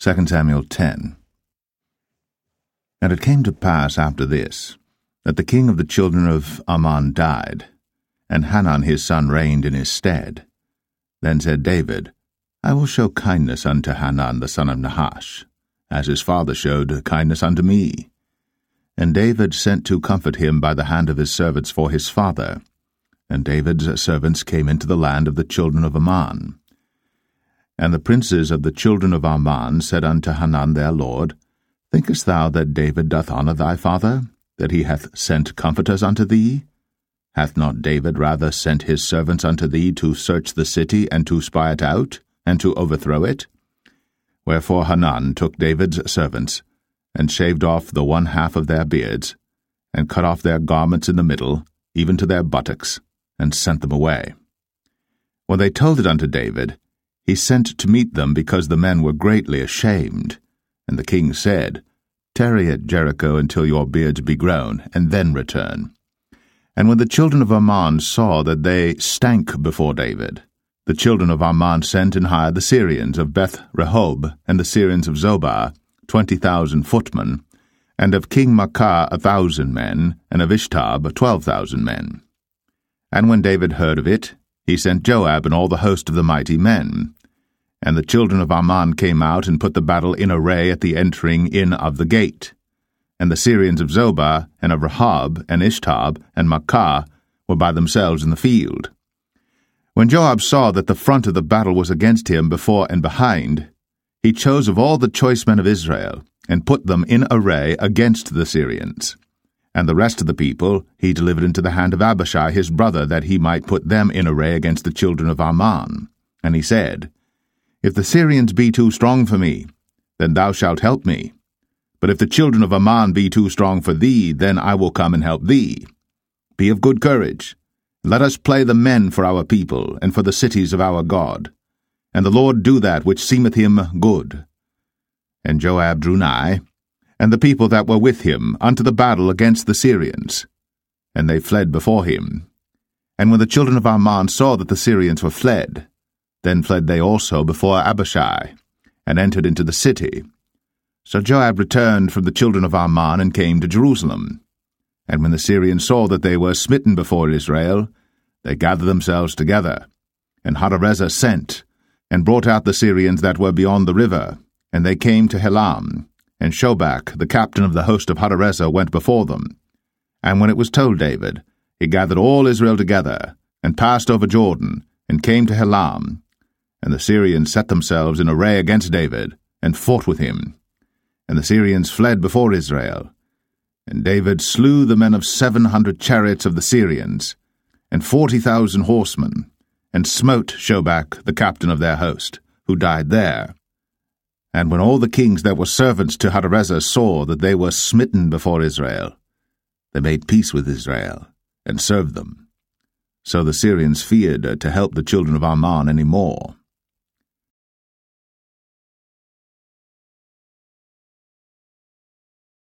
2 Samuel 10. And it came to pass after this, that the king of the children of Ammon died, and Hanan his son reigned in his stead. Then said David, I will show kindness unto Hanan the son of Nahash, as his father showed kindness unto me. And David sent to comfort him by the hand of his servants for his father. And David's servants came into the land of the children of Ammon. And the princes of the children of Ammon said unto Hanan their lord, Thinkest thou that David doth honour thy father, that he hath sent comforters unto thee? Hath not David rather sent his servants unto thee to search the city, and to spy it out, and to overthrow it? Wherefore Hanan took David's servants, and shaved off the one half of their beards, and cut off their garments in the middle, even to their buttocks, and sent them away. When they told it unto David, he sent to meet them because the men were greatly ashamed. And the king said, Tarry at Jericho until your beards be grown, and then return. And when the children of Ammon saw that they stank before David, the children of Ammon sent and hired the Syrians of Beth Rehob and the Syrians of Zobah, twenty thousand footmen, and of King Maachah a thousand men, and of Ishtob twelve thousand men. And when David heard of it, he sent Joab and all the host of the mighty men, and the children of Ammon came out and put the battle in array at the entering in of the gate. And the Syrians of Zobah, and of Rehob, and Ishtob, and Maachah were by themselves in the field. When Joab saw that the front of the battle was against him before and behind, he chose of all the choice men of Israel, and put them in array against the Syrians. And the rest of the people he delivered into the hand of Abishai his brother, that he might put them in array against the children of Ammon. And he said, if the Syrians be too strong for me, then thou shalt help me. But if the children of Ammon be too strong for thee, then I will come and help thee. Be of good courage. Let us play the men for our people, and for the cities of our God. And the Lord do that which seemeth him good. And Joab drew nigh, and the people that were with him, unto the battle against the Syrians. And they fled before him. And when the children of Ammon saw that the Syrians were fled, then fled they also before Abishai, and entered into the city. So Joab returned from the children of Ammon and came to Jerusalem. And when the Syrians saw that they were smitten before Israel, they gathered themselves together. And Hadarezer sent, and brought out the Syrians that were beyond the river, and they came to Helam. And Shobach, the captain of the host of Hadarezer, went before them. And when it was told David, he gathered all Israel together, and passed over Jordan, and came to Helam, and the Syrians set themselves in array against David, and fought with him. And the Syrians fled before Israel. And David slew the men of seven hundred chariots of the Syrians, and forty thousand horsemen, and smote Shobach, the captain of their host, who died there. And when all the kings that were servants to Hadarezer saw that they were smitten before Israel, they made peace with Israel, and served them. So the Syrians feared to help the children of Ammon any more.